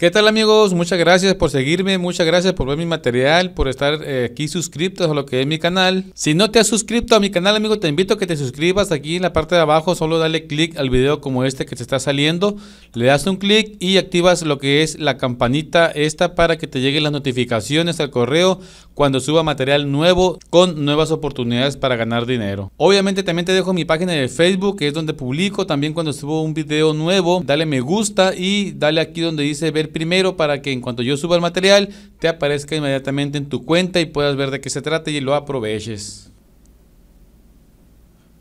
¿Qué tal amigos? Muchas gracias por seguirme, muchas gracias por ver mi material, por estar eh, aquí suscritos a lo que es mi canal. Si no te has suscrito a mi canal, amigo, te invito a que te suscribas aquí en la parte de abajo, solo dale clic al video como este que te está saliendo, le das un clic y activas lo que es la campanita esta para que te lleguen las notificaciones al correo cuando suba material nuevo con nuevas oportunidades para ganar dinero. Obviamente también te dejo mi página de Facebook, que es donde publico también cuando subo un video nuevo, dale me gusta y dale aquí donde dice ver primero para que en cuanto yo suba el material te aparezca inmediatamente en tu cuenta y puedas ver de qué se trata y lo aproveches.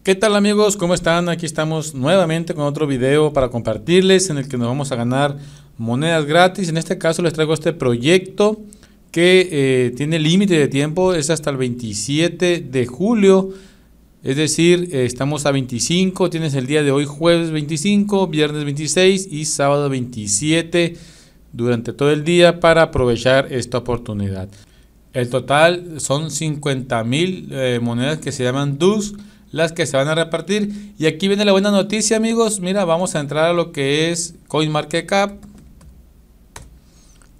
¿Qué tal amigos? ¿Cómo están? Aquí estamos nuevamente con otro video para compartirles en el que nos vamos a ganar monedas gratis. En este caso les traigo este proyecto que eh, tiene límite de tiempo, es hasta el 27 de julio. Es decir, eh, estamos a 25, tienes el día de hoy jueves 25, viernes 26 y sábado 27 durante todo el día para aprovechar esta oportunidad. El total son 50 mil eh, monedas que se llaman DUS, las que se van a repartir. Y aquí viene la buena noticia, amigos. Mira, vamos a entrar a lo que es CoinMarketCap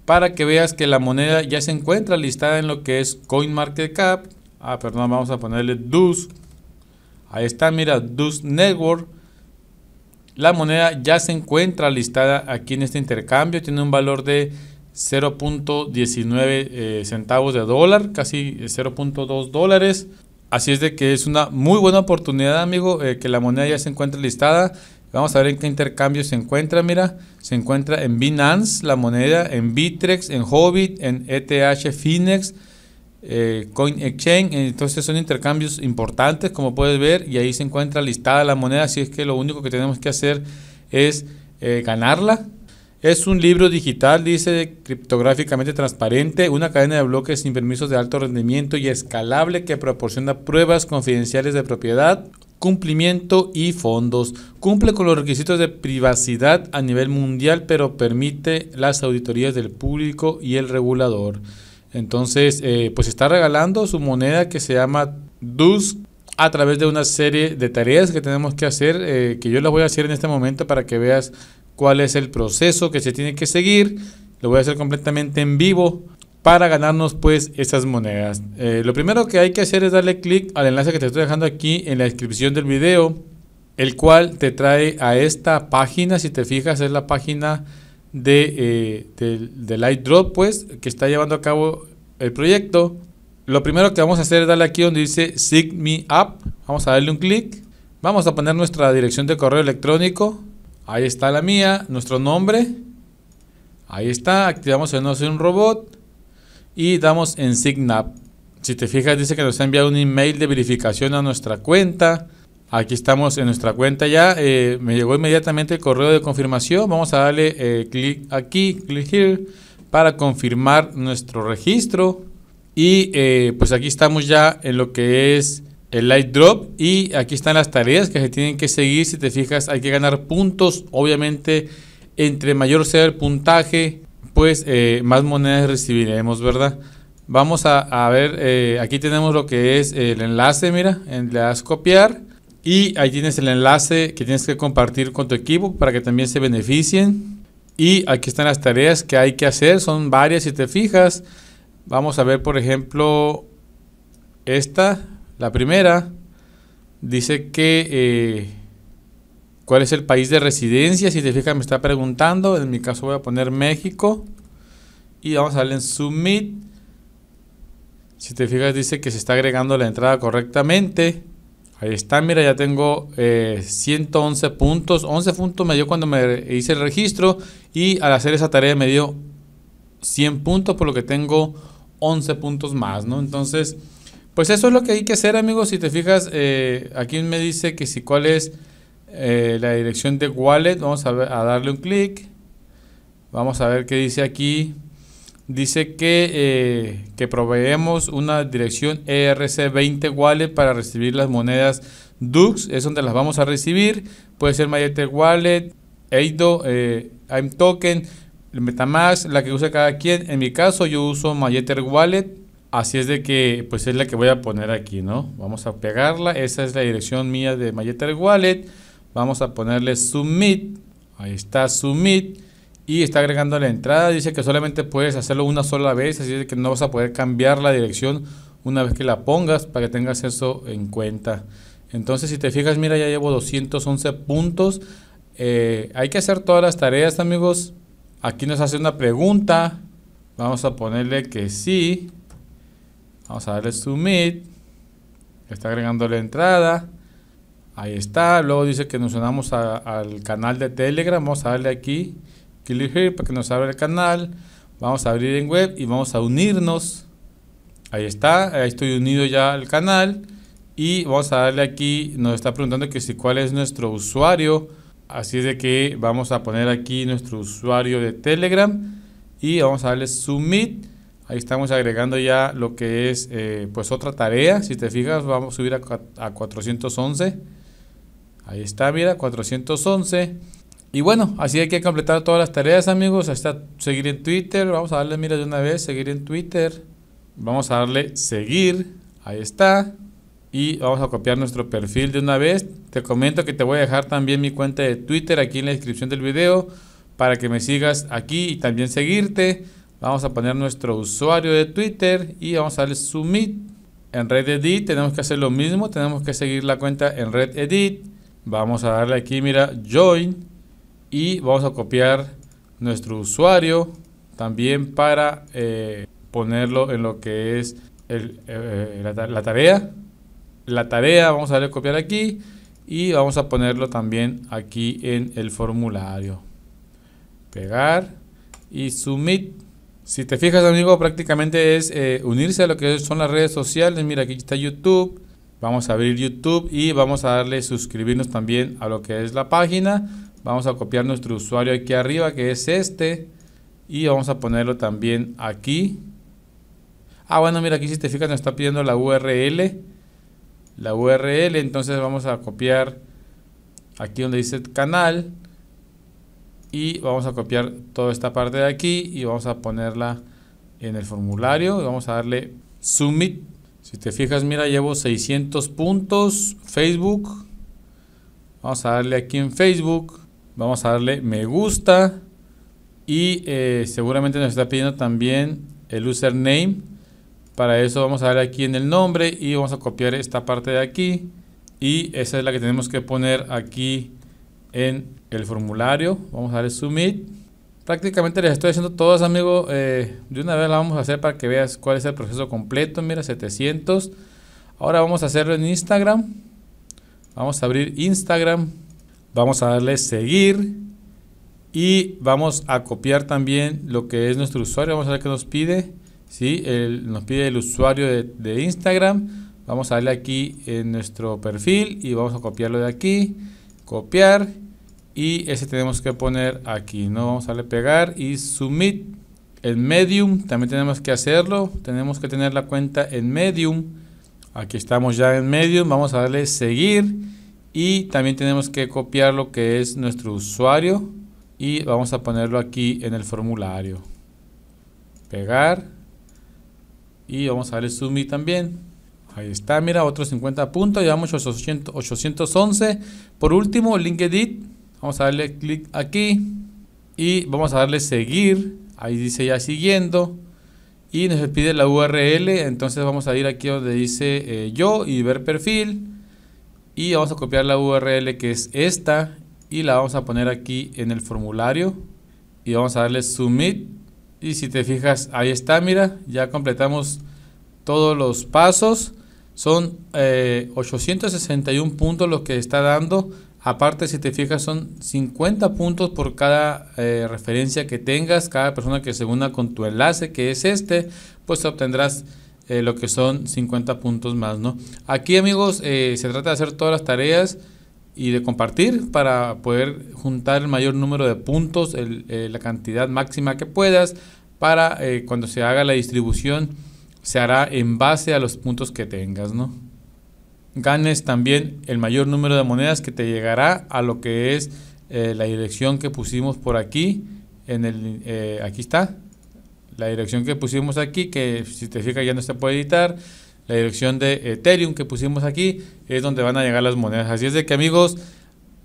para que veas que la moneda ya se encuentra listada en lo que es CoinMarketCap. Ah, perdón, vamos a ponerle DUS. Ahí está, mira, DUS Network. La moneda ya se encuentra listada aquí en este intercambio, tiene un valor de 0.19 eh, centavos de dólar, casi 0.2 dólares. Así es de que es una muy buena oportunidad, amigo, eh, que la moneda ya se encuentre listada. Vamos a ver en qué intercambio se encuentra. Mira, se encuentra en Binance, la moneda, en Bitrex, en Hobbit, en ETH Finex, eh, Coin Exchange. Entonces son intercambios importantes, como puedes ver, y ahí se encuentra listada la moneda. Así es que lo único que tenemos que hacer es eh, ganarla. Es un libro digital, dice, criptográficamente transparente, una cadena de bloques sin permisos de alto rendimiento y escalable que proporciona pruebas confidenciales de propiedad, cumplimiento y fondos. Cumple con los requisitos de privacidad a nivel mundial, pero permite las auditorías del público y el regulador. Entonces, eh, pues está regalando su moneda que se llama DUS a través de una serie de tareas que tenemos que hacer, eh, que yo las voy a hacer en este momento para que veas cuál es el proceso que se tiene que seguir. Lo voy a hacer completamente en vivo para ganarnos pues esas monedas. Eh, lo primero que hay que hacer es darle clic al enlace que te estoy dejando aquí en la descripción del video, el cual te trae a esta página, si te fijas es la página de, eh, de, Light Drop, pues, que está llevando a cabo el proyecto. Lo primero que vamos a hacer es darle aquí donde dice Sign Me Up. Vamos a darle un clic. Vamos a poner nuestra dirección de correo electrónico. Ahí está la mía, nuestro nombre. Ahí está, activamos el no soy un robot y damos en Sign Up. Si te fijas dice que nos ha enviado un email de verificación a nuestra cuenta. Aquí estamos en nuestra cuenta ya. Eh, me llegó inmediatamente el correo de confirmación. Vamos a darle eh, clic aquí, click here, para confirmar nuestro registro. Y eh, pues aquí estamos ya en lo que es el light drop. Y aquí están las tareas que se tienen que seguir. Si te fijas, hay que ganar puntos. Obviamente, entre mayor sea el puntaje, pues más monedas recibiremos, ¿verdad? Vamos a, a ver, aquí tenemos lo que es el enlace, mira, le das copiar y ahí tienes el enlace que tienes que compartir con tu equipo para que también se beneficien. Y aquí están las tareas que hay que hacer, son varias si te fijas. Vamos a ver, por ejemplo, esta, la primera, dice que eh, cuál es el país de residencia. Si te fijas, me está preguntando. En mi caso voy a poner México. Y vamos a darle en Submit. Si te fijas, dice que se está agregando la entrada correctamente. Ahí está, mira, ya tengo 111 eh, puntos. 11 puntos me dio cuando me hice el registro y al hacer esa tarea me dio 100 puntos, por lo que tengo 11 puntos más, ¿no? Entonces, pues eso es lo que hay que hacer, amigos. Si te fijas, eh, aquí me dice que si cuál es eh, la dirección de wallet. Vamos a darle un clic. Vamos a ver qué dice aquí dice que, eh, que proveemos una dirección ERC20 Wallet para recibir las monedas DUX, es donde las vamos a recibir. Puede ser Mayeter Wallet, Eido, eh, I'm Token, Metamask, la que use cada quien. En mi caso yo uso Mayeter Wallet, así es de que pues es la que voy a poner aquí, ¿no? Vamos a pegarla, esa es la dirección mía de Mayeter Wallet. Vamos a ponerle Submit, ahí está Submit y está agregando la entrada. Dice que solamente puedes hacerlo una sola vez, así que no vas a poder cambiar la dirección una vez que la pongas para que tengas eso en cuenta. Entonces, si te fijas, mira, ya llevo 211 puntos. Eh, hay que hacer todas las tareas, amigos. Aquí nos hace una pregunta. Vamos a ponerle que sí. Vamos a darle submit. Está agregando la entrada. Ahí está. Luego dice que nos unamos al canal de Telegram. Vamos a darle aquí. Click here para que nos abra el canal. Vamos a abrir en web y vamos a unirnos. Ahí está. Ahí estoy unido ya al canal. Y vamos a darle aquí. Nos está preguntando que si cuál es nuestro usuario. Así es de que vamos a poner aquí nuestro usuario de Telegram. Y vamos a darle submit. Ahí estamos agregando ya lo que es eh, pues otra tarea. Si te fijas, vamos a subir a, a 411. Ahí está, mira, 411. Y bueno, así hay que completar todas las tareas, amigos. Ahí está seguir en Twitter. Vamos a darle, mira, de una vez, seguir en Twitter. Vamos a darle seguir. Ahí está. Y vamos a copiar nuestro perfil de una vez. Te comento que te voy a dejar también mi cuenta de Twitter aquí en la descripción del video para que me sigas aquí y también seguirte. Vamos a poner nuestro usuario de Twitter y vamos a darle submit. En Red Edit tenemos que hacer lo mismo, tenemos que seguir la cuenta en Red Edit. Vamos a darle aquí, mira, join y vamos a copiar nuestro usuario también para eh, ponerlo en lo que es eh, la, tarea. La tarea vamos a darle copiar aquí y vamos a ponerlo también aquí en el formulario. Pegar y submit. Si te fijas, amigo, prácticamente es eh, unirse a lo que son las redes sociales. Mira, aquí está YouTube. Vamos a abrir YouTube y vamos a darle suscribirnos también a lo que es la página. Vamos a copiar nuestro usuario aquí arriba, que es este. Y vamos a ponerlo también aquí. Ah, bueno, mira, aquí si te fijas nos está pidiendo la URL. La URL, entonces vamos a copiar aquí donde dice canal y vamos a copiar toda esta parte de aquí y vamos a ponerla en el formulario y vamos a darle submit si te fijas mira llevo 600 puntos Facebook vamos a darle aquí en Facebook vamos a darle me gusta y eh, seguramente nos está pidiendo también el username para eso vamos a darle aquí en el nombre y vamos a copiar esta parte de aquí y esa es la que tenemos que poner aquí en el formulario. Vamos a darle submit. Prácticamente les estoy haciendo todas, amigos. Eh, de una vez la vamos a hacer para que veas cuál es el proceso completo. Mira, 700. Ahora vamos a hacerlo en Instagram. Vamos a abrir Instagram. Vamos a darle seguir. Y vamos a copiar también lo que es nuestro usuario. Vamos a ver qué nos pide. ¿sí? nos pide el usuario de, Instagram. Vamos a darle aquí en nuestro perfil y vamos a copiarlo de aquí. Copiar y ese tenemos que poner aquí no vamos a darle pegar y submit el medium también tenemos que hacerlo tenemos que tener la cuenta en medium aquí estamos ya en medium vamos a darle seguir y también tenemos que copiar lo que es nuestro usuario y vamos a ponerlo aquí en el formulario pegar y vamos a darle submit también ahí está mira otros 50 puntos llevamos 811 por último link edit Vamos a darle clic aquí y vamos a darle seguir. Ahí dice ya siguiendo. Y nos pide la URL. Entonces vamos a ir aquí donde dice eh, yo y ver perfil. Y vamos a copiar la URL que es esta. Y la vamos a poner aquí en el formulario. Y vamos a darle submit. Y si te fijas, ahí está, mira, ya completamos todos los pasos. Son 861 eh, puntos los que está dando Aparte, si te fijas, son 50 puntos por cada eh, referencia que tengas. Cada persona que se una con tu enlace, que es este, pues obtendrás eh, lo que son 50 puntos más, ¿no? Aquí, amigos, eh, se trata de hacer todas las tareas y de compartir para poder juntar el mayor número de puntos, la cantidad máxima que puedas, para cuando se haga la distribución, se hará en base a los puntos que tengas, ¿no? ganes también el mayor número de monedas que te llegará a lo que es eh, la dirección que pusimos por aquí. En el, eh, aquí está. La dirección que pusimos aquí, que si te fijas ya no se puede editar. La dirección de Ethereum que pusimos aquí es donde van a llegar las monedas. Así es de que amigos,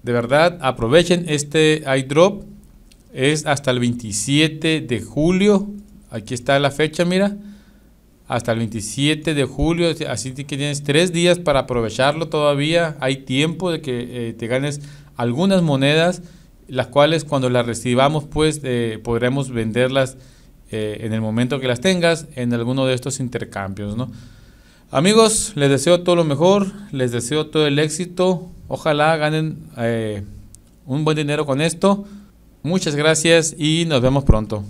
de verdad aprovechen este iDrop. es hasta el 27 de julio. Aquí está la fecha, mira. Hasta el 27 de julio. Así que tienes tres días para aprovecharlo todavía. Hay tiempo de que eh, te ganes algunas monedas, las cuales cuando las recibamos, pues eh, podremos venderlas eh, en el momento que las tengas en alguno de estos intercambios, ¿no? Amigos, les deseo todo lo mejor, les deseo todo el éxito. Ojalá ganen un buen dinero con esto. Muchas gracias y nos vemos pronto.